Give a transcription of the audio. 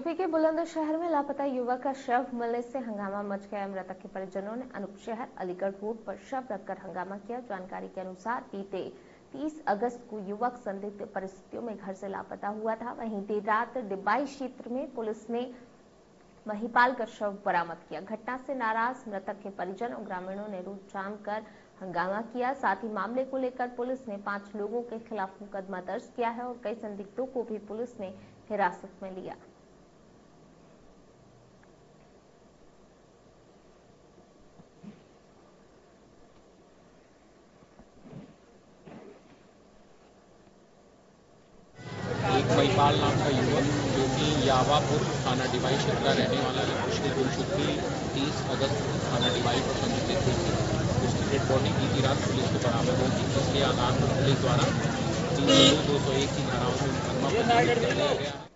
UP के बुलंदशहर में लापता युवक का शव मिलने से हंगामा मच गया। मृतक के परिजनों ने अनूप शहर अलीगढ़ रोड पर शव रखकर हंगामा किया। जानकारी के अनुसार बीते 30 अगस्त को युवक संदिग्ध परिस्थितियों में घर से लापता हुआ था। वहीं देर रात डिब्बाई क्षेत्र में पुलिस ने महिपाल का शव बरामद किया। घटना से नाराज़ मृतक के परिजन और ग्रामीणों ने रूट जाम कर हंगामा किया। साथ ही मामले को लेकर पुलिस ने पाँच लोगों के खिलाफ मुकदमा दर्ज किया है और कई संदिग्धों को भी पुलिस ने हिरासत में लिया। एक महिपाल नाम का युवक, जो कि यावापुर थाना डिवाई क्षेत्र का रहने वाला है, उसकी गुमशुदगी तीस अगस्त को थाना डिवाई पर संदिग्ध हुई थी। उसकी डेड बॉडी बीती रात पुलिस को बरामद होगी जिसके आधार पर पुलिस द्वारा तीन दो सौ एक की धाराओं में मुकदमा पंजीकृत कर लिया गया।